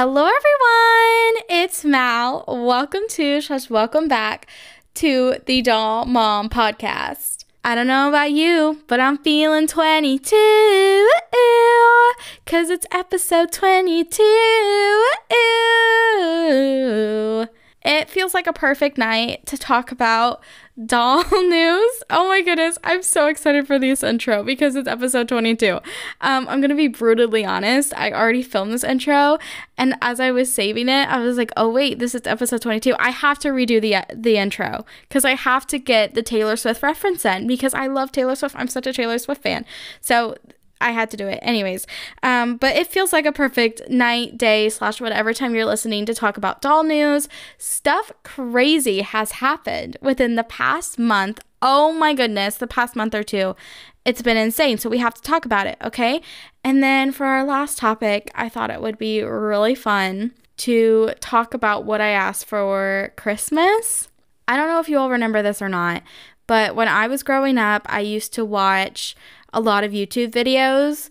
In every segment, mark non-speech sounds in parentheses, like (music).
Hello, everyone. It's Mal. Welcome to, slash, welcome back to the Doll Mom podcast. I don't know about you, but I'm feeling 22. Cause it's episode 22. It feels like a perfect night to talk about doll (laughs) news. Oh my goodness, I'm so excited for this intro because it's episode 22. Um, I'm gonna be brutally honest. I already filmed this intro, and as I was saving it, I was like, "Oh wait, this is episode 22. I have to redo the the intro because I have to get the Taylor Swift reference in because I love Taylor Swift. I'm such a Taylor Swift fan. So I had to do it anyways. Um, but it feels like a perfect night, day, slash whatever time you're listening to talk about doll news. Stuff crazy has happened within the past month. Oh my goodness, the past month or two. It's been insane. So we have to talk about it, okay? And then for our last topic, I thought it would be really fun to talk about what I asked for Christmas. I don't know if you all remember this or not, but when I was growing up, I used to watch a lot of YouTube videos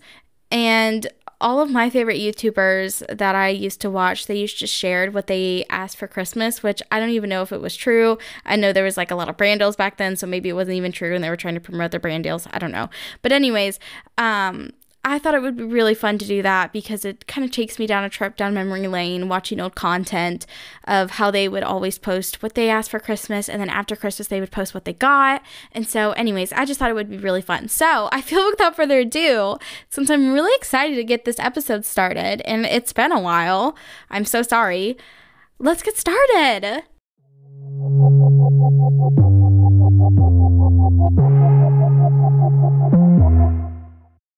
and all of my favorite YouTubers that I used to watch, they used to shared what they asked for Christmas, which I don't even know if it was true. I know there was like a lot of brand deals back then, so maybe it wasn't even true and they were trying to promote their brand deals. I don't know. But anyways, um, I thought it would be really fun to do that because it kind of takes me down a trip down memory lane, watching old content of how they would always post what they asked for Christmas, and then after Christmas, they would post what they got. And so, anyways, I just thought it would be really fun. So, I feel without further ado, since I'm really excited to get this episode started, and it's been a while, I'm so sorry. Let's get started.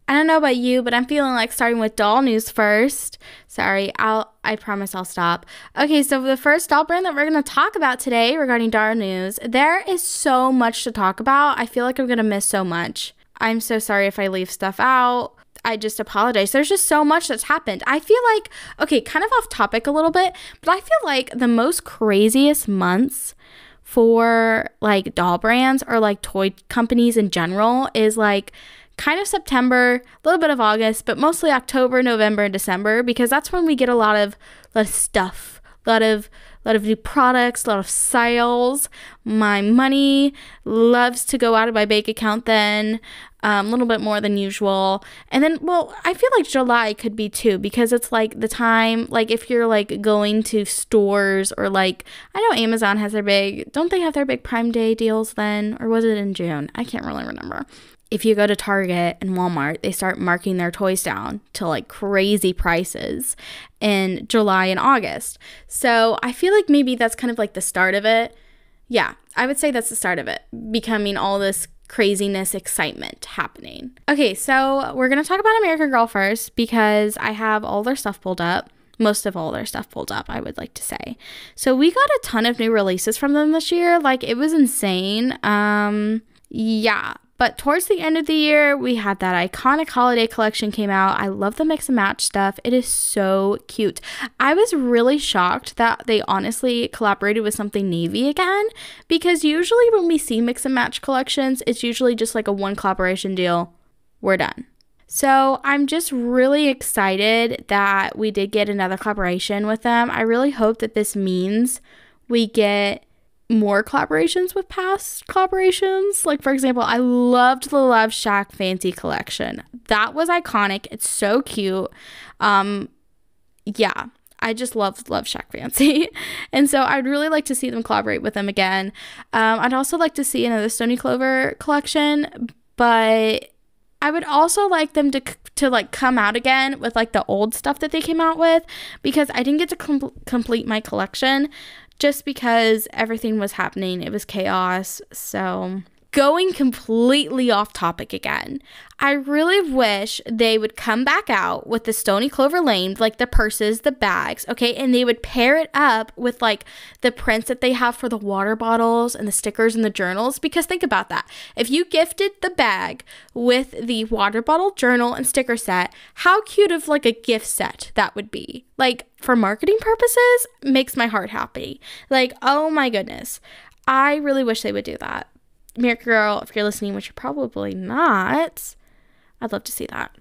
I don't know about you, but I'm feeling like starting with doll news first. Sorry, I'll I promise I'll stop. Okay, so the first doll brand that we're to talk about today regarding doll news, there is so much to talk about. I feel like I'm to miss so much. I'm so sorry if I leave stuff out. I just apologize. There's just so much that's happened. I feel like okay, kind of off topic a little bit, but I feel like the most craziest months for like doll brands or like toy companies in general is like kind of September, a little bit of August, but mostly October, November, and December because that's when we get a lot of lot of stuff, a lot of lot of new products, a lot of sales. My money loves to go out of my bank account then, um, a little bit more than usual. And then, well, I feel like July could be too because it's like the time, like if you're like going to stores or like, I know Amazon has their big, don't they have their big Prime Day deals then? Or was it in June? I can't really remember if you go to Target and Walmart, they start marking their toys down to like crazy prices in July and August. So I feel like maybe that's kind of like the start of it. Yeah, I would say that's the start of it, becoming all this craziness, excitement happening. Okay, so we're gonna talk about American Girl first because I have all their stuff pulled up. Most of all their stuff pulled up, I would like to say. So we got a ton of new releases from them this year. Like it was insane. Um, yeah, but towards the end of the year, we had that iconic holiday collection came out. I love the mix and match stuff. It is so cute. I was really shocked that they honestly collaborated with something navy again because usually when we see mix and match collections, it's usually just like a one collaboration deal. We're done. So I'm just really excited that we did get another collaboration with them. I really hope that this means we get more collaborations with past collaborations. Like, for example, I loved the Love Shack Fancy collection. That was iconic. It's so cute. Um, yeah, I just love Love Shack Fancy. (laughs) and so I'd really like to see them collaborate with them again. Um, I'd also like to see another Stoney Clover collection, but I would also like them to to like come out again with like the old stuff that they came out with because I didn't get to com- complete my collection just because everything was happening. It was chaos. So, going completely off topic again, I really wish they would come back out with the Stoney Clover Lane, like the purses, the bags, okay, and they would pair it up with like the prints that they have for the water bottles and the stickers and the journals. Because think about that. If you gifted the bag with the water bottle, journal, and sticker set, how cute of like a gift set that would be. Like for marketing purposes, makes my heart happy. Like, oh my goodness. I really wish they would do that. Miracle Girl, if you're listening, which you're probably not, I'd love to see that.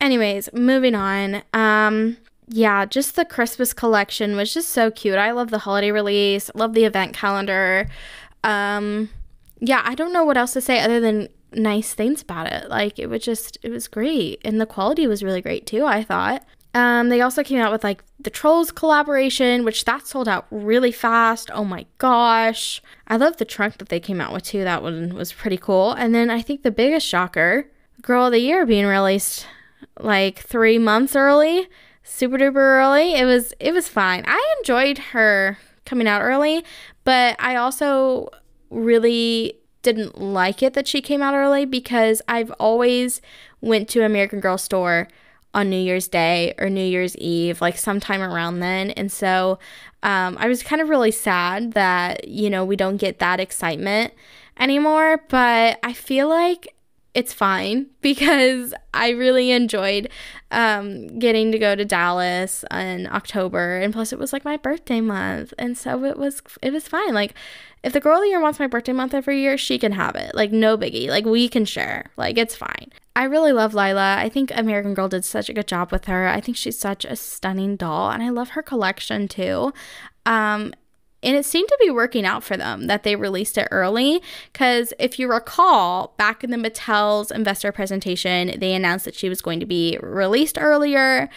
Anyways, moving on. Um, yeah, just the Christmas collection was just so cute. I love the holiday release, love the advent calendar. Um, yeah, I don't know what else to say other than nice things about it. Like it was just it was great and the quality was really great too, I thought. Um, they also came out with like the Trolls collaboration, which that sold out really fast. Oh my gosh. I love the trunk that they came out with too. That one was pretty cool. And then I think the biggest shocker, Girl of the Year being released like 3 months early, super duper early. It was it was fine. I enjoyed her coming out early, but I also really didn't like it that she came out early because I've always went to American Girl store on New Year's Day or New Year's Eve, like sometime around then. And so um, I was kind of really sad that, you know, we don't get that excitement anymore. But I feel like it's fine (laughs) because I really enjoyed um, getting to go to Dallas in October, and plus it was like my birthday month, and so it was it was fine. Like if the girl of the year wants my birthday month every year, she can have it. Like no biggie. Like we can share. Like it's fine. I really love Lila. I think American Girl did such a good job with her. I think she's such a stunning doll, and I love her collection too. Um, and it seemed to be working out for them that they released it early. Because if you recall, back in the Mattel's investor presentation, they announced that she was going to be released earlier.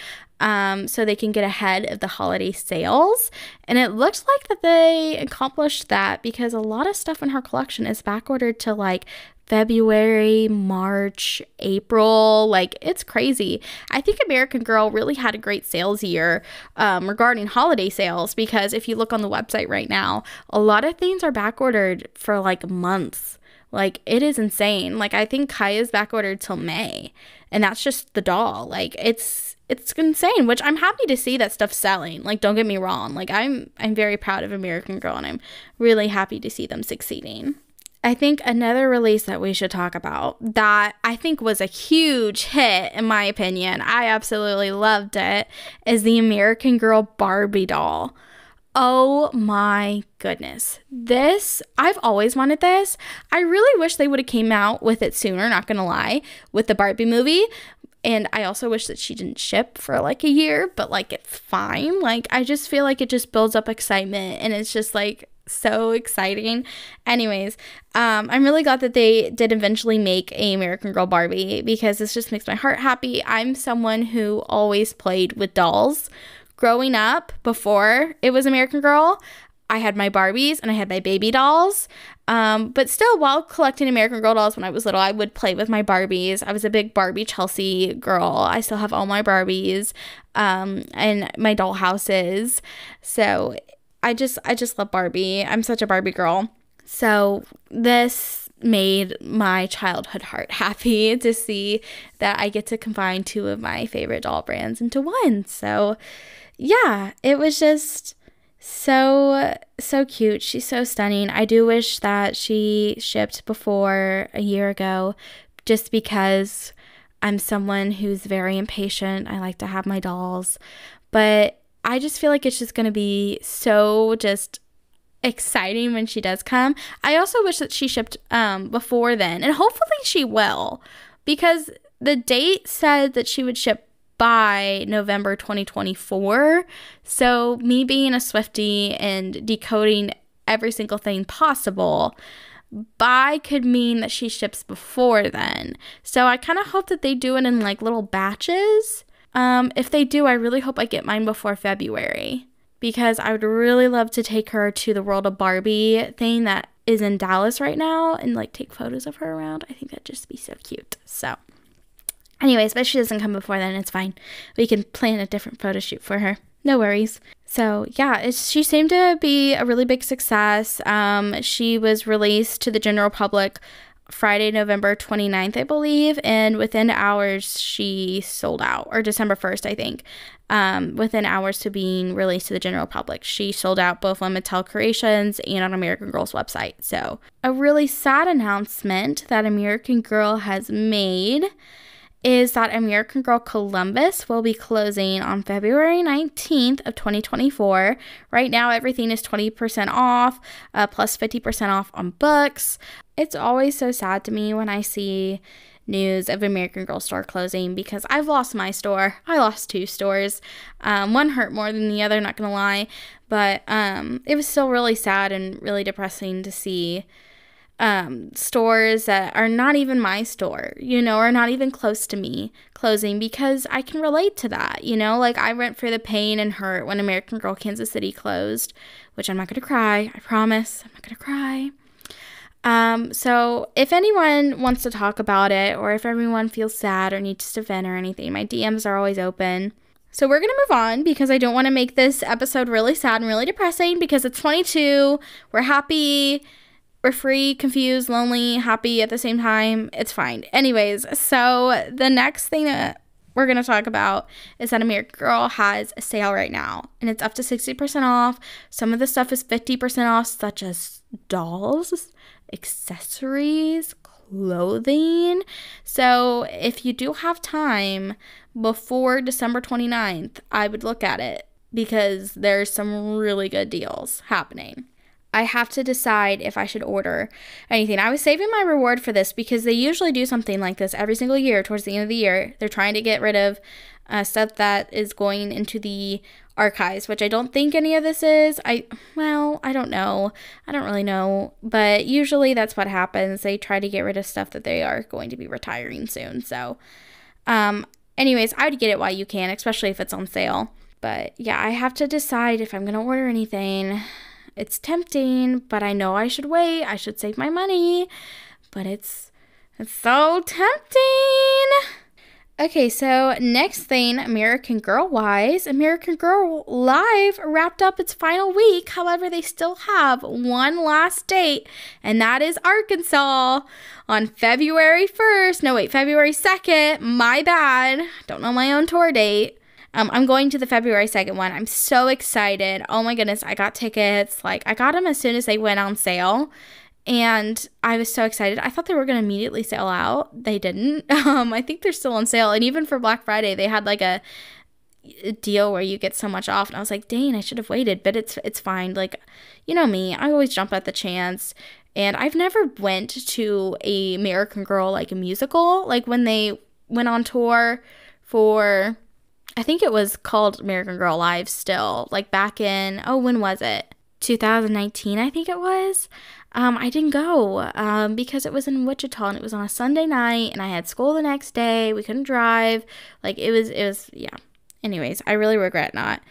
Um, so they can get ahead of the holiday sales. And it looks like that they accomplished that because a lot of stuff in her collection is back ordered to like February, March, April. Like, it's crazy. I think American Girl really had a great sales year um, regarding holiday sales because if you look on the website right now, a lot of things are back ordered for like months. Like, it is insane. Like, I think Kaya's back ordered till May, and that's just the doll. Like, it's it's insane which i'm happy to see that stuff selling like don't get me wrong like i'm i'm very proud of american girl and i'm really happy to see them succeeding I think another release that we should talk about that I think was a huge hit, in my opinion, I absolutely loved it, is the American Girl Barbie doll. Oh my goodness. This, I've always wanted this. I really wish they would have came out with it sooner, not gonna lie, with the Barbie movie. And I also wish that she didn't ship for like a year, but like it's fine. Like I just feel like it just builds up excitement and it's just like so exciting. Anyways, um, I'm really glad that they did eventually make a American Girl Barbie because this just makes my heart happy. I'm someone who always played with dolls. Growing up, before it was American Girl, I had my Barbies and I had my baby dolls. Um, but still, while collecting American Girl dolls when I was little, I would play with my Barbies. I was a big Barbie Chelsea girl. I still have all my Barbies um, and my doll houses. So I just I just love Barbie. I'm such a Barbie girl. So this made my childhood heart (laughs) happy to see that I get to combine two of my favorite doll brands into one. So yeah, it was just so so cute. She's so stunning. I do wish that she shipped before a year ago just because I'm someone who's very impatient. I like to have my dolls. But I just feel like it's just going to be so just exciting when she does come. I also wish that she shipped um before then, and hopefully she will because the date said that she would ship by November 2024. So, me being a Swifty and decoding every single thing possible, by could mean that she ships before then. So, I kind of hope that they do it in like little batches um, if they do, I really hope I get mine before February because I would really love to take her to the World of Barbie thing that is in Dallas right now and like take photos of her around. I think that'd just be so cute. So, anyways, but she doesn't come before then. It's fine. We can plan a different photo shoot for her. No worries. So yeah, she seemed to be a really big success. Um, she was released to the general public Friday, November 29th, I believe, and within hours she sold out, or December 1st, I think. Um, within hours to being released to the general public, she sold out both on Mattel Creations and on American Girl's website. So, a really sad announcement that American Girl has made is that American Girl Columbus will be closing on February 19th of 2024. Right now, everything is 20% off, uh, plus 50% off on books. It's always so sad to me when I see news of American Girl store closing because I've lost my store. I lost two stores. Um, one hurt more than the other, not gonna lie, but um, it was still really sad and really depressing to see um, stores that are not even my store, you know, or not even close to me closing because I can relate to that, you know, like I went for the pain and hurt when American Girl Kansas City closed, which I'm not gonna cry, I promise, I'm not gonna cry. Um, so if anyone wants to talk about it, or if everyone feels sad or needs to vent or anything, my DMs are always open. So we're gonna move on because I don't want to make this episode really sad and really depressing because it's 22. We're happy, we're free, confused, lonely, happy at the same time. It's fine. Anyways, so the next thing that we're going to talk about is that American Girl has a sale right now and it's up to 60% off. Some of the stuff is 50% off, such as dolls, accessories, clothing. So if you do have time before December 29th, I would look at it because there's some really good deals happening. I have to decide if I should order anything. I was saving my reward for this because they usually do something like this every single year towards the end of the year. They're trying to get rid of uh, stuff that is going into the archives, which I don't think any of this is. I, well, I don't know. I don't really know. But usually that's what happens. They try to get rid of stuff that they are going to be retiring soon. So, um, anyways, I would get it while you can, especially if it's on sale. But yeah, I have to decide if I'm going to order anything. It's tempting, but I know I should wait. I should save my money. But it's it's so tempting. Okay, so next thing, American Girl wise, American Girl Live wrapped up its final week. However, they still have one last date, and that is Arkansas on February 1st. No, wait, February 2nd. My bad. Don't know my own tour date. Um, I'm going to the February 2nd one. I'm so excited. Oh my goodness, I got tickets. Like, I got them as soon as they went on sale. And I was so excited. I thought they were going to immediately sell out. They didn't. (laughs) Um, I think they're still on sale. And even for Black Friday, they had like a, deal where you get so much off. And I was like, dang, I should have waited. But it's it's fine. Like, you know me, I always jump at the chance. And I've never went to a American Girl like a musical. Like when they went on tour for I think it was called American Girl Live still, like back in, oh, when was it? 2019, I think it was. Um, I didn't go um, because it was in Wichita and it was on a Sunday night and I had school the next day. We couldn't drive. Like it was, it was, yeah. Anyways, I really regret not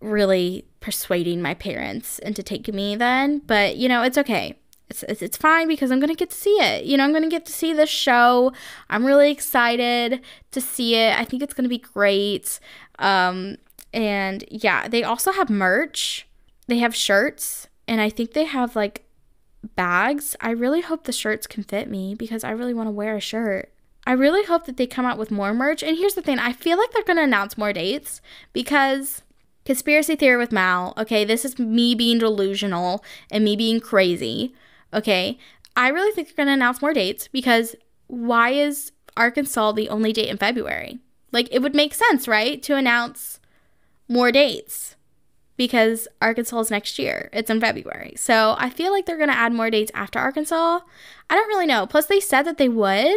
really persuading my parents into taking me then, but you know, it's okay it's, it's, fine because I'm going to get to see it. You know, I'm going to get to see the show. I'm really excited to see it. I think it's going to be great. Um, and yeah, they also have merch. They have shirts, and I think they have like bags. I really hope the shirts can fit me because I really want to wear a shirt. I really hope that they come out with more merch. And here's the thing I feel like they're going to announce more dates because conspiracy theory with Mal, okay, this is me being delusional and me being crazy. Okay. I really think they're going to announce more dates because why is Arkansas the only date in February? Like, it would make sense, right? To announce more dates because Arkansas is next year. It's in February. So I feel like they're going to add more dates after Arkansas. I don't really know. Plus, they said that they would,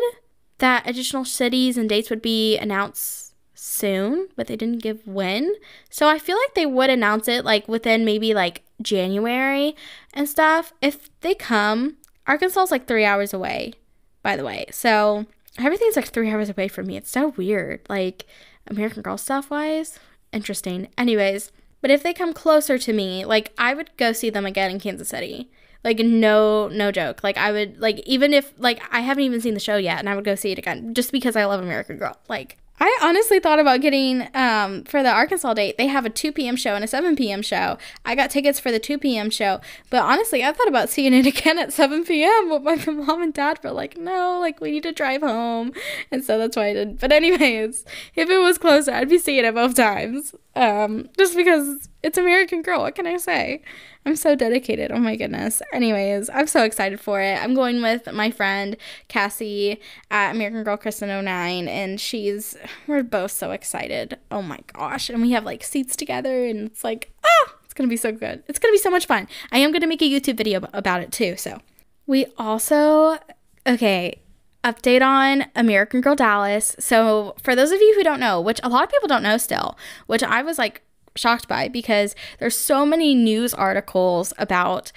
that additional cities and dates would be announced soon, but they didn't give when. So I feel like they would announce it like within maybe like January and stuff. If they come, Arkansas is like three hours away, by the way. So everything's like three hours away from me. It's so weird. Like American Girl stuff wise. Interesting. Anyways, but if they come closer to me, like I would go see them again in Kansas City. Like no no joke. Like I would like even if like I haven't even seen the show yet and I would go see it again just because I love American Girl. Like I honestly thought about getting um, for the Arkansas date. They have a 2 p.m. show and a 7 p.m. show. I got tickets for the 2 p.m. show, but honestly, I thought about seeing it (laughs) again at 7 p.m. But my (laughs) mom and dad were like, "No, like we need to drive home," and so that's why I didn't. But anyways, if it was closer, I'd be seeing it both times. Um, just because it's American Girl. What can I say? I'm so dedicated. Oh my goodness. Anyways, I'm so excited for it. I'm going with my friend Cassie at American Girl Kristen 09 and she's we're both so excited. Oh my gosh. And we have like seats together and it's like, ah, it's to be so good. It's to be so much fun. I am to make a YouTube video about it too, so. We also okay, update on American Girl Dallas. So, for those of you who don't know, which a lot of people don't know still, which I was like shocked by because there's so many news articles about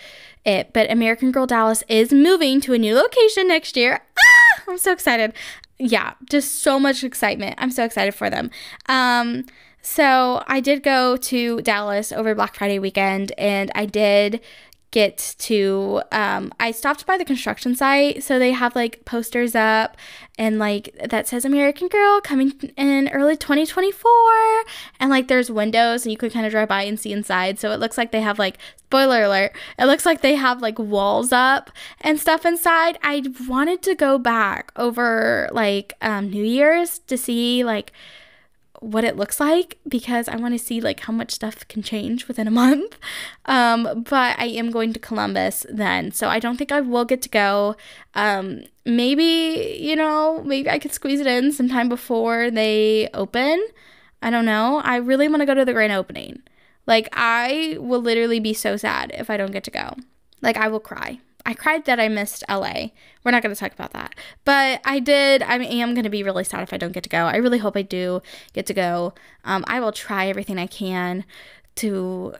it, but American Girl Dallas is moving to a new location next year. Ah, I'm so excited. Yeah, just so much excitement. I'm so excited for them. Um so I did go to Dallas over Black Friday weekend and I did get to um I stopped by the construction site so they have like posters up and like that says American Girl coming in early 2024 and like there's windows and you could kind of drive by and see inside. So it looks like they have like spoiler alert it looks like they have like walls up and stuff inside. I wanted to go back over like um New Year's to see like what it looks like because I want to see like how much stuff can change within a (laughs) month. Um, but I am going to Columbus then, so I don't think I will get to go. Um, maybe you know, maybe I could squeeze it in sometime before they open. I don't know. I really want to go to the grand opening. Like I will literally be so sad if I don't get to go. Like I will cry. I cried that I missed LA. We're not going to talk about that. But I did. I am going to be really sad if I don't get to go. I really hope I do get to go. Um, I will try everything I can to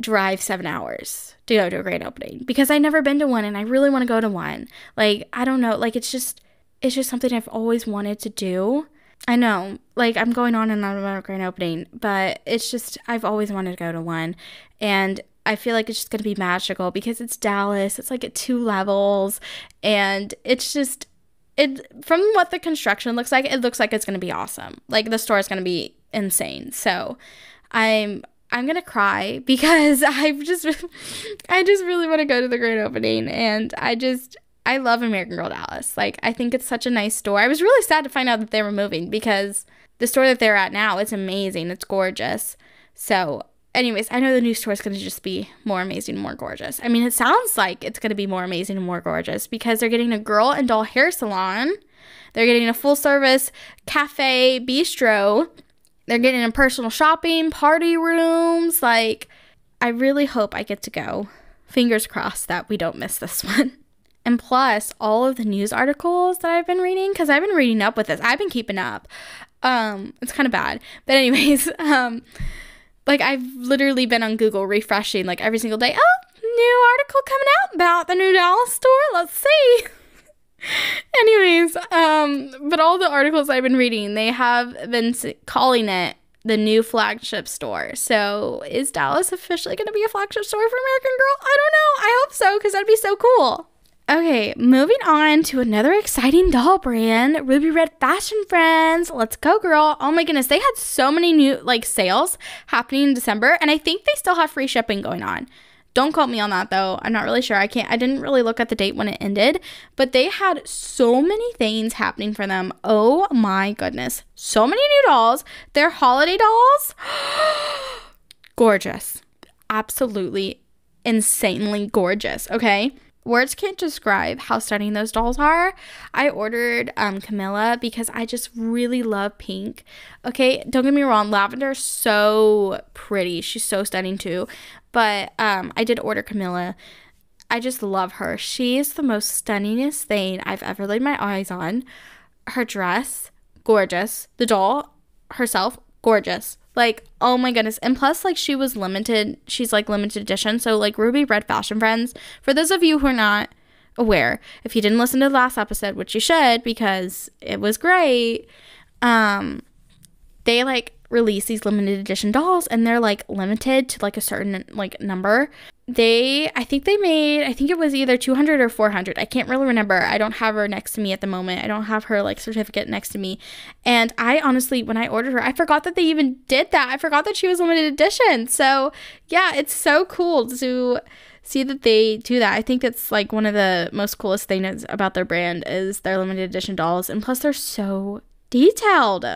drive seven hours to go to a great opening because I've never been to one and I really want to go to one. Like, I don't know. Like, it's just, it's just something I've always wanted to do. I know, like I'm going on and on about a grand opening, but it's just I've always wanted to go to one, and I feel like it's just going to be magical because it's Dallas. It's like at two levels and it's just it from what the construction looks like, it looks like it's going to be awesome. Like the store is going to be insane. So, I'm I'm going to cry (laughs) because I've just I just really want to go to the grand opening and I just I love American Girl Dallas. Like I think it's such a nice store. I was really sad to find out that they were moving because the store that they're at now, it's amazing. It's gorgeous. So, anyways, I know the new store is going to just be more amazing, more gorgeous. I mean, it sounds like it's going to be more amazing and more gorgeous because they're getting a girl and doll hair salon. They're getting a full service cafe bistro. They're getting a personal shopping, party rooms. Like, I really hope I get to go. Fingers crossed that we don't miss this (laughs) one. And plus, all of the news articles that I've been reading, because I've been reading up with this, I've been keeping up. Um, it's kind of bad. But, anyways, (laughs) um, like I've literally been on Google refreshing like every single day. Oh, new article coming out about the new Dallas store. Let's see. (laughs) Anyways, um, but all the articles I've been reading, they have been calling it the new flagship store. So, is Dallas officially going to be a flagship store for American Girl? I don't know. I hope so because that'd be so cool. Okay, moving on to another exciting doll brand, Ruby Red Fashion Friends. Let's go, girl. Oh my goodness, they had so many new like sales happening in December, and I think they still have free shipping going on. Don't quote me on that though. I'm not really sure. I can't I didn't really look at the date when it ended, but they had so many things happening for them. Oh my goodness. So many new dolls. Their holiday dolls. (gasps) gorgeous. Absolutely insanely gorgeous, okay? Words can't describe how stunning those dolls are. I ordered um, Camilla because I just really love pink. Okay, don't get me wrong, Lavender is so pretty. She's so stunning too. But um, I did order Camilla. I just love her. She is the most stunningest thing I've ever laid my eyes on. Her dress, gorgeous. The doll herself, gorgeous. Like, oh my goodness. And plus, like, she was limited. She's like limited edition. So, like, Ruby Red Fashion Friends, for those of you who are not aware, if you didn't listen to the last episode, which you should because it was great, um, they like release these limited edition dolls and they're like limited to like a certain like number. They i think they made i think it was either 200 or 400 i can't really remember. I don't have her next to me at the moment. I don't have her like certificate next to me. And i honestly when i ordered her i forgot that they even did that. I forgot that she was limited edition. So yeah it's so cool to see that they do that. I think it's like one of the most coolest things about their brand is their limited edition dolls. And plus they're so detailed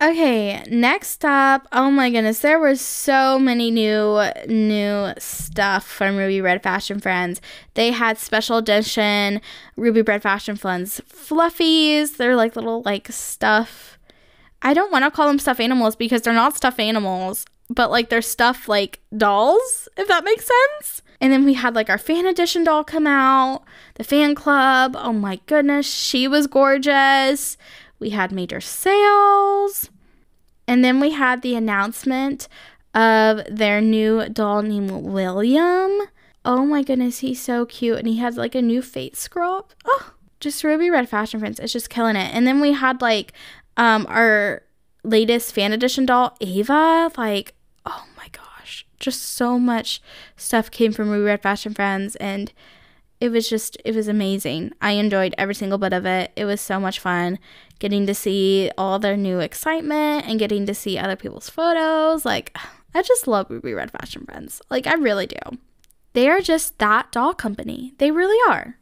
Okay, next up, oh my goodness, there were so many new new stuff from Ruby Red Fashion Friends. They had special edition Ruby Red Fashion Friends fluffies. They're like little like stuff. I don't want to call them stuffed animals because they're not stuffed animals, but like they're stuffed like dolls, if that makes sense. And then we had like our fan edition doll come out, the fan club. Oh my goodness, she was gorgeous. We had major sales. And then we had the announcement of their new doll named William. Oh my goodness, he's so cute. And he has like a new face scrub. Oh, just Ruby Red Fashion Friends. It's just killing it. And then we had like um our latest fan edition doll, Ava. Like, oh my gosh. Just so much stuff came from Ruby Red Fashion Friends and it was just it was amazing. I enjoyed every single bit of it. It was so much fun getting to see all their new excitement and getting to see other people's photos. Like I just love Ruby Red Fashion Friends. Like I really do. They are just that doll company. They really are.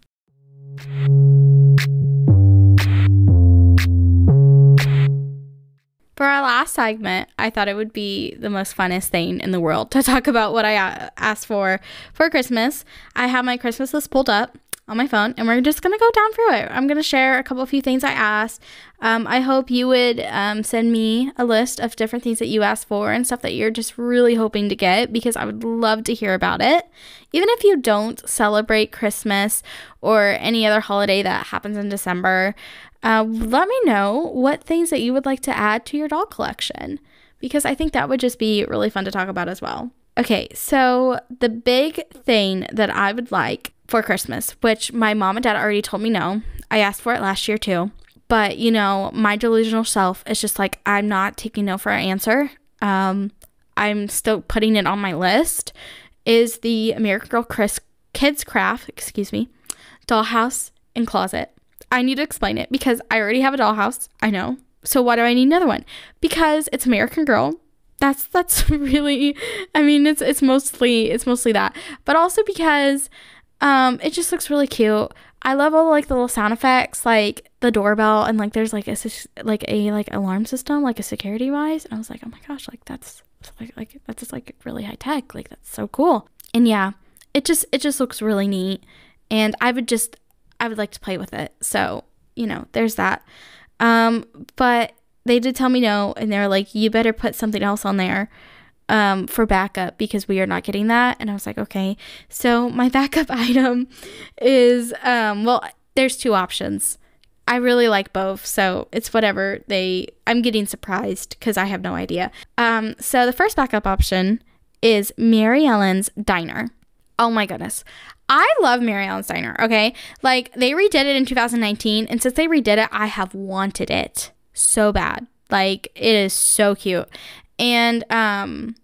For our last segment, I thought it would be the most funnest thing in the world to (laughs) talk about what I uh, asked for for Christmas. I have my Christmas list pulled up on my phone and we're just going to go down through it. I'm going to share a couple of few things I asked. Um, I hope you would um, send me a list of different things that you asked for and stuff that you're just really hoping to get because I would love to hear about it. Even if you don't celebrate Christmas or any other holiday that happens in December, uh, let me know what things that you would like to add to your doll collection because I think that would just be really fun to talk about as well. Okay, so the big thing that I would like for Christmas, which my mom and dad already told me no. I asked for it last year too. But, you know, my delusional self is just like, I'm not taking no for an answer. Um, I'm still putting it on my list. Is the American Girl Chris Kids Craft, excuse me, dollhouse and closet. I need to explain it because I already have a dollhouse. I know. So why do I need another one? Because it's American Girl. That's that's (laughs) really I mean it's it's mostly it's mostly that. But also because um, it just looks really cute. I love all like the little sound effects, like the doorbell, and like there's like a like a like alarm system, like a security wise. And I was like, oh my gosh, like that's like like that's just like really high tech. Like that's so cool. And yeah, it just it just looks really neat. And I would just I would like to play with it. So you know, there's that. Um, but they did tell me no, and they're like, you better put something else on there um, for backup because we are not getting that. And I was like, okay. So my (laughs) backup item is, um, well, there's two options. I really like both, so it's whatever they. I'm getting surprised because I have no idea. Um, so the first backup option is Maryellen's Diner. Oh my goodness. I love Maryellen's Diner, okay? Like, they redid it in 2019, and since they redid it, I have wanted it so bad. Like, it is so cute. And um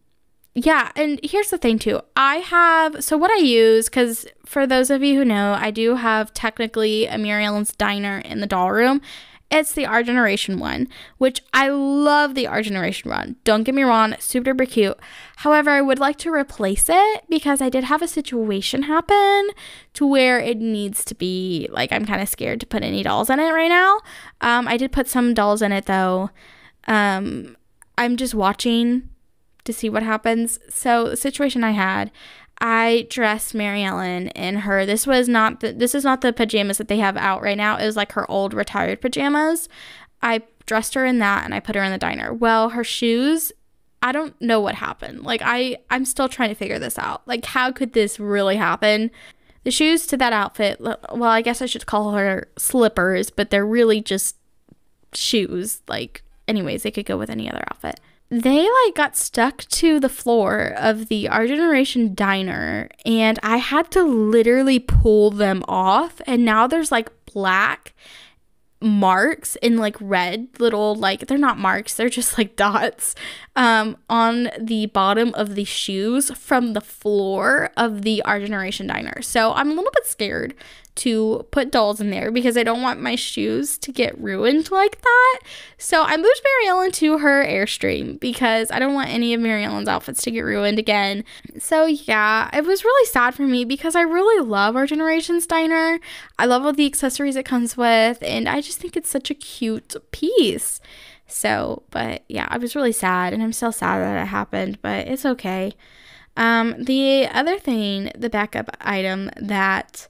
yeah, and here's the thing too. I have so what I use cuz for those of you who know, I do have technically a Maryellen's diner in the doll room. It's the Our Generation one, which I love the Our Generation one. Don't get me wrong, super duper cute. However, I would like to replace it because I did have a situation happen to where it needs to be like I'm kind of scared to put any dolls in it right now. Um, I did put some dolls in it though. Um, I'm just watching to see what happens. So the situation I had, I dressed Maryellen in her. This was not the this is not the pajamas that they have out right now. It was like her old retired pajamas. I dressed her in that and I put her in the diner. Well, her shoes, I don't know what happened. Like I I'm still trying to figure this out. Like how could this really happen? The shoes to that outfit, well, I guess I should call her slippers, but they're really just shoes. Like anyways, they could go with any other outfit. They like got stuck to the floor of the Our Generation diner and I had to literally pull them off and now there's like black marks in like red little like they're not marks they're just like (laughs) dots um on the bottom of the shoes from the floor of the our generation diner. So i'm a little bit scared to put dolls in there because I don't want my shoes to get ruined like that. So I moved Maryellen to her Airstream because I don't want any of Maryellen's outfits to get ruined again. So yeah, it was really sad for me because I really love our Generations Diner. I love all the accessories it comes with, and I just think it's such a cute piece. So, but yeah, I was really sad, and I'm still sad that it happened, but it's okay. Um, the other thing, the backup item that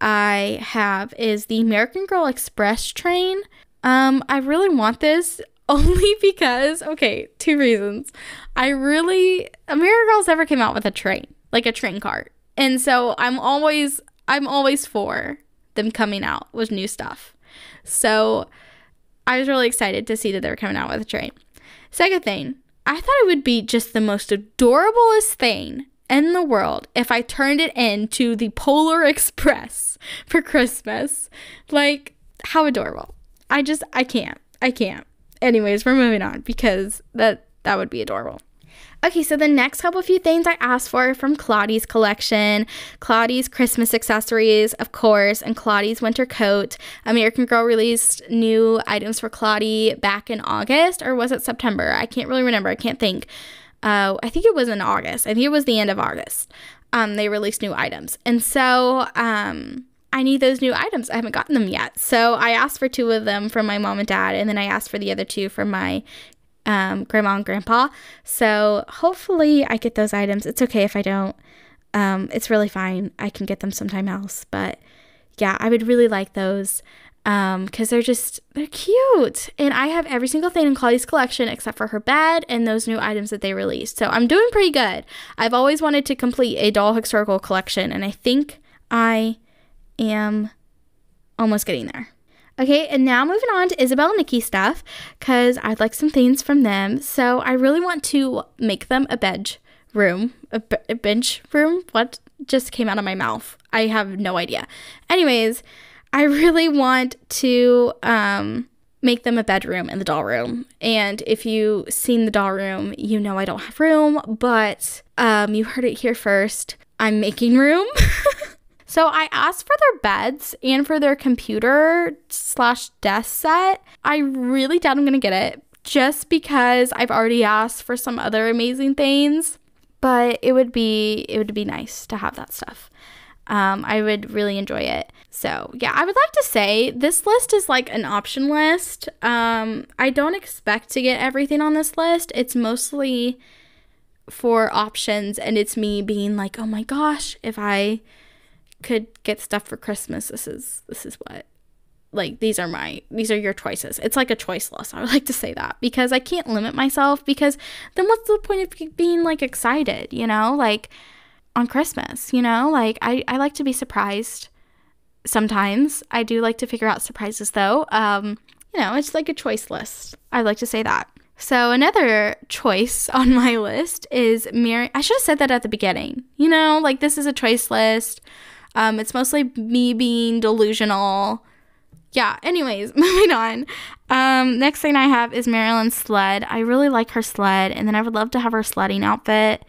I have is the American Girl Express train. Um, I really want this (laughs) only because, okay, two reasons. I really, American Girls never came out with a train, like a train cart. And so I'm always, I'm always for them coming out with new stuff. So I was really excited to see that they were coming out with a train. Second thing, I thought it would be just the most adorablest thing in the world if I turned it into the Polar (laughs) Express for Christmas. Like, how adorable. I just, I can't. I can't. Anyways, we're moving on because that that would be adorable. Okay, so the next couple few things I asked for from Claudie's collection Claudie's Christmas accessories, of course, and Claudie's winter coat. American Girl released new items for Claudie back in August, or was it September? I can't really remember. I can't think. Uh, I think it was in August. I think it was the end of August. Um, they released new items. And so um, I need those new items. I haven't gotten them yet. So I asked for two of them from my mom and dad, and then I asked for the other two from my um, grandma and grandpa. So hopefully I get those items. It's okay if I don't. Um, it's really fine. I can get them sometime else. But yeah, I would really like those because um, they're just they're cute. And I have every single thing in Claudie's collection except for her bed and those new items that they released. So I'm doing pretty good. I've always wanted to complete a doll historical collection, and I think I am almost getting there. Okay, and now moving on to Isabel and Nikki stuff because I'd like some things from them. So I really want to make them a bench room, a, b- a bench room. What just came out of my mouth? I have no idea. Anyways, I really want to um, make them a bedroom in the doll room. And if you've seen the doll room, you know I don't have room, but um, you heard it here first. I'm making room. (laughs) So I asked for their beds and for their computer slash desk set. I really doubt I'm gonna get it just because I've already asked for some other amazing things. But it would be it would be nice to have that stuff. Um, I would really enjoy it. So yeah, I would like to say this list is like an option list. Um, I don't expect to get everything on this list. It's mostly for options, and it's me being like, oh my gosh, if I could get stuff for Christmas, this is this is what like these are my these are your choices. It's like a choice list. I would like to say that because I can't limit myself because then what's the point of being like excited, you know? Like on Christmas, you know? Like I I like to be surprised sometimes. I do like to figure out surprises though. Um, you know, it's like a choice list. I like to say that. So another choice (laughs) on my list is Mary. I should have said that at the beginning. You know, like this is a choice list. Um, it's mostly me being delusional. Yeah, anyways, (laughs) moving on. Um, next thing I have is Marilyn's sled. I really like her sled, and then I would love to have her sledding outfit.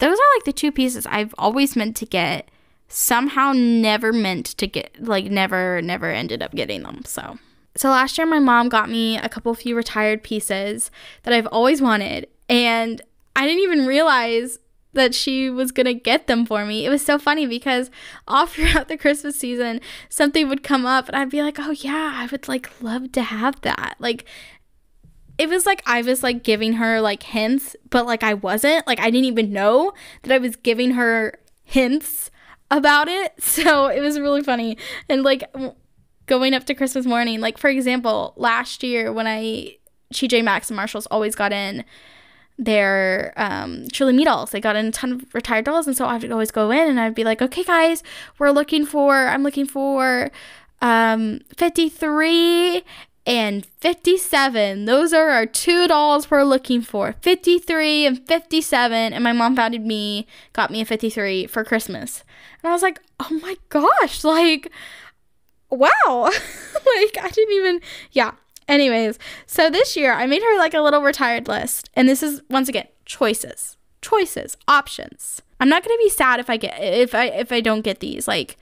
Those are like the two pieces I've always meant to get. Somehow never meant to get, like, never, never ended up getting them. So, so last year my mom got me a couple few retired pieces that I've always wanted, and I didn't even realize that she was gonna get them for me. It was so funny because all (laughs) throughout the Christmas season, something would come up and I'd be like, oh yeah, I would like love to have that. Like it was like I was like giving her like hints, but like I wasn't. Like I didn't even know that I was giving her hints about it. (laughs) So it was really funny. And like going up to Christmas morning, like for example, last year when I TJ Maxx and Marshalls always got in their um, Truly Me dolls. They got in a ton of retired dolls, and so I would always go in and I'd be like, "Okay, guys, we're looking for. I'm looking for um, 53 and 57. Those are our two dolls we're looking for. 53 and 57. And my mom found me, got me a 53 for Christmas. And I was like, "Oh my gosh!" Like, wow. (laughs) like I didn't even. Yeah. Anyways, so this year I made her like a little retired list. And this is once again choices. Choices, options. I'm not going to be sad if I get if I if I don't get these. Like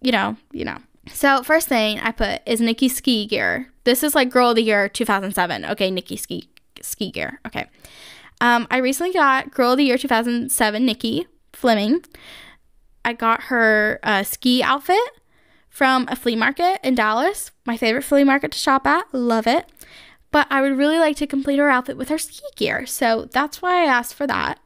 you know, you know. So first thing I put is Nicki ski gear. This is like girl of the year 2007. Okay, Nicki ski ski gear. Okay. Um, I recently got girl of the year 2007 Nicki Fleming. I got her uh, ski outfit from a flea market in Dallas, my favorite flea market to shop at. Love it. But I would really like to complete her outfit with her ski gear. So that's why I asked for that.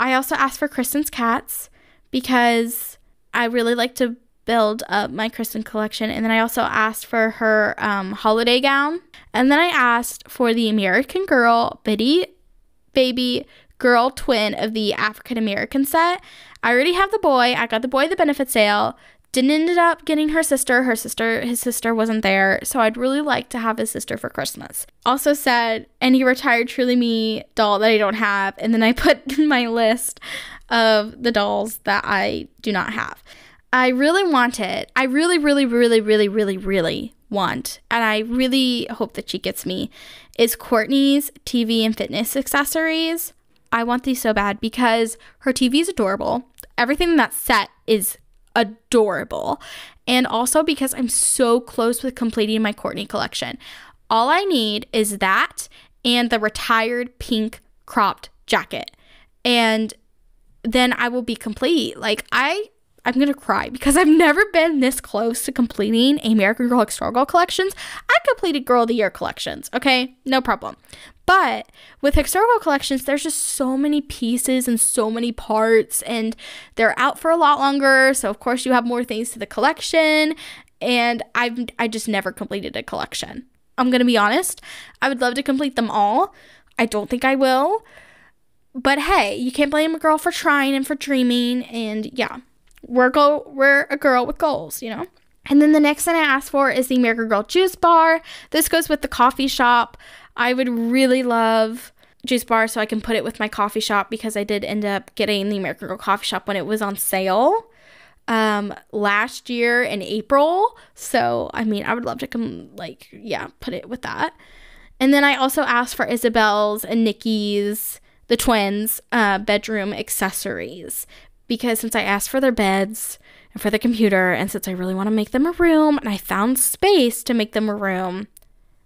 I also asked for Kirsten's cats because I really like to build up my Kirsten collection. And then I also asked for her um, holiday gown. And then I asked for the American Girl Bitty Baby Girl twin of the African American set. I already have the boy. I got the boy the benefit sale. Didn't end up getting her sister. Her sister, his sister wasn't there. So I'd really like to have his sister for Christmas. Also said, any retired Truly Me doll that I don't have. And then I (laughs) put in my list of the dolls that I do not have. I really want it. I really, really, really, really, really, really want, and I really hope that she gets me, is Courtney's TV and fitness accessories. I want these so bad because her TV is adorable. Everything in that set is adorable. And also because I'm so close with completing my Courtney collection. All I need is that and the retired pink cropped jacket. And then I will be complete. Like I I'm gonna cry because I've never been this close to completing American Girl Girl collections. I completed Girl of the Year collections, okay? No problem. But with historical collections, there's just so many pieces and so many parts, and they're out for a lot longer. So of course you have more things to the collection. And I've I just never completed a collection. I'm gonna be honest. I would love to complete them all. I don't think I will. But hey, you can't blame a girl for trying and for dreaming. And yeah, we're go we're a girl with goals, you know. And then the next thing I asked for is the American Girl Juice Bar. This goes with the coffee shop. I would really love juice bar so I can put it with my coffee shop because I did end up getting the American Girl coffee shop when it was on sale um last year in April. So, I mean, I would love to come like yeah, put it with that. And then I also asked for Isabel's and Nicki's the twins uh, bedroom accessories because since I asked for their beds and for the computer, and since I really want to make them a room and I found space to make them a room,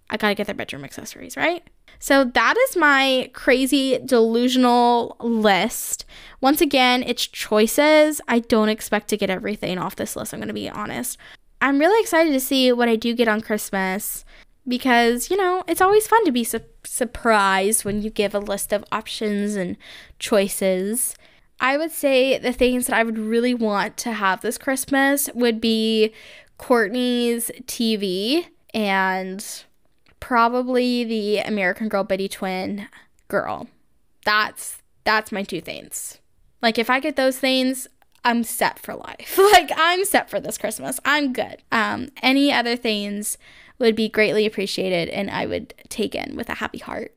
I gotta get their bedroom accessories, right? So that is my crazy delusional list. Once again, it's choices. I don't expect to get everything off this list, I'm gonna be honest. I'm really excited to see what I do get on Christmas because, you know, it's always fun to be su- surprised when you give a list of options and choices. I would say the things that I would really want to have this Christmas would be Courtney's TV and probably the American Girl Bitty Twin girl. That's that's my two things. Like if I get those things, I'm set for life. (laughs) like I'm set for this Christmas. I'm good. Um any other things would be greatly appreciated and I would take in with a happy heart.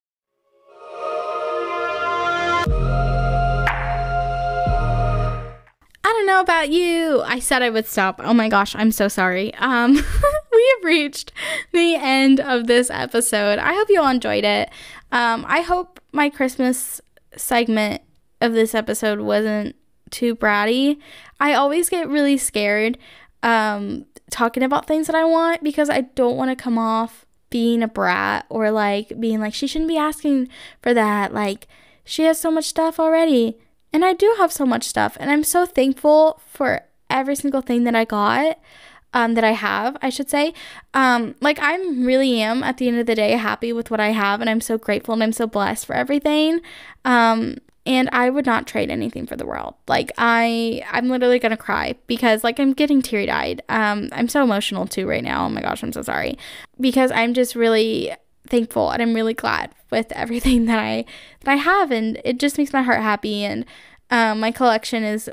Don't know about you. I said I would stop. Oh my gosh, I'm so sorry. Um, (laughs) we have reached the end of this episode. I hope you all enjoyed it. Um, I hope my Christmas segment of this episode wasn't too bratty. I always get really scared um, talking about things that I want because I don't want to come off being a brat or like being like, she shouldn't be asking for that. Like, she has so much stuff already. And I do have so much stuff, and I'm so thankful for every single thing that I got. Um, that I have, I should say. Um, like I really am at the end of the day happy with what I have, and I'm so grateful and I'm so blessed for everything. Um, and I would not trade anything for the world. Like I, I'm literally gonna cry because like I'm getting teary eyed. Um, I'm so emotional too right now. Oh my gosh, I'm so sorry because I'm just really thankful and I'm really glad with everything that I that I have and it just makes my heart happy and um, my collection is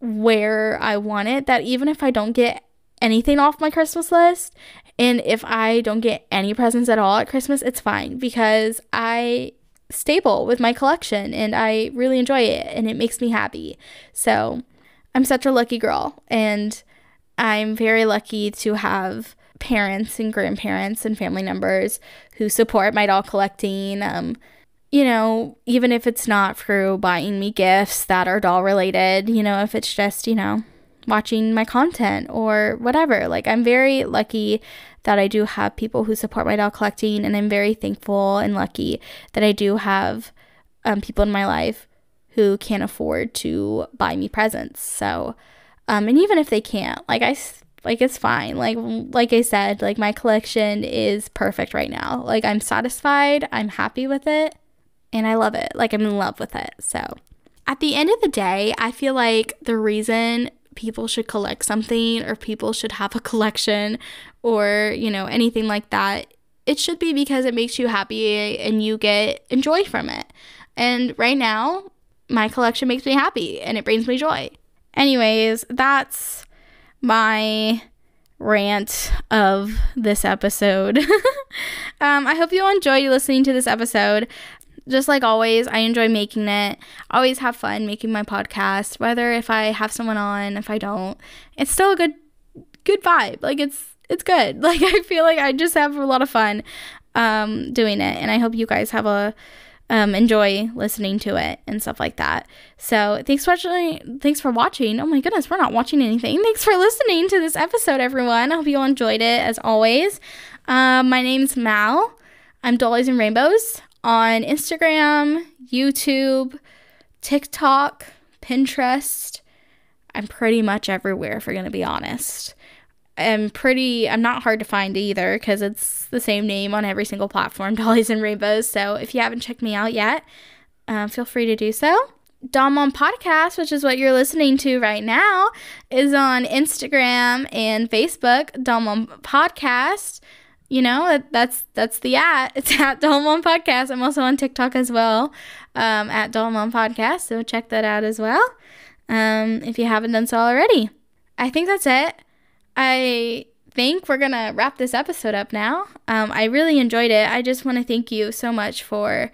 where I want it that even if I don't get anything off my Christmas list and if I don't get any presents at all at Christmas it's fine because I stable with my collection and I really enjoy it and it makes me happy. So, I'm such a lucky girl and I'm very lucky to have parents and grandparents and family members who support my doll collecting. Um, you know, even if it's not through buying me gifts that are doll related, you know, if it's just, you know, watching my content or whatever. Like, I'm very lucky that I do have people who support my doll collecting, and I'm very thankful and lucky that I do have um, people in my life who can't afford to buy me presents. So, um, and even if they can't, like I like it's fine. Like like I said, like my collection is perfect right now. Like I'm satisfied, I'm happy with it, and I love it. Like I'm in love with it. So, at the end of the day, I feel like the reason people should collect something or people should have a (laughs) collection or, you know, anything like that, it should be because it makes you happy and you get enjoy from it. And right now, my collection makes me happy and it brings me joy. Anyways, that's my rant of this episode. (laughs) um, I hope you enjoyed listening to this episode just like always, I enjoy making it. Always have fun making my podcast, whether if I have someone on, if I don't. It's still a good good vibe. Like it's it's good. (laughs) Like I feel like I just have a lot of fun um doing it and I hope you guys have a um enjoy listening to it and stuff like that. So, thanks for watching thanks for watching. Oh my goodness, we're not watching anything. Thanks for listening to this episode everyone. I hope you all enjoyed it as always. Um my name's Mal. I'm Dollies and Rainbows on Instagram, YouTube, TikTok, Pinterest. I'm pretty much everywhere, if we're going to be honest. I'm pretty, I'm not hard to find either because it's the same name on every single platform, (laughs) Dollies and Rainbows. So if you haven't checked me out yet, uh, feel free to do so. Doll Mom Podcast, which is what you're listening to right now, is on Instagram and Facebook, Doll Mom Podcast. You know that's that's the at. It's (laughs) at doll mom podcast. I'm also on tiktok as well um, at doll mom podcast. So check that out as well um, if you haven't done so already. I think that's it i think we're gonna wrap this episode up now um, i really enjoyed it i just want to thank you so much for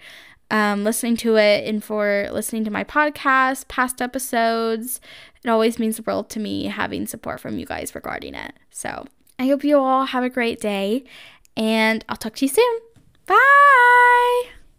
um, listening to it and for listening to my podcast past episodes it always means the world to me having support from you guys regarding it so I hope you all have a great day, and I'll talk to you soon. Bye.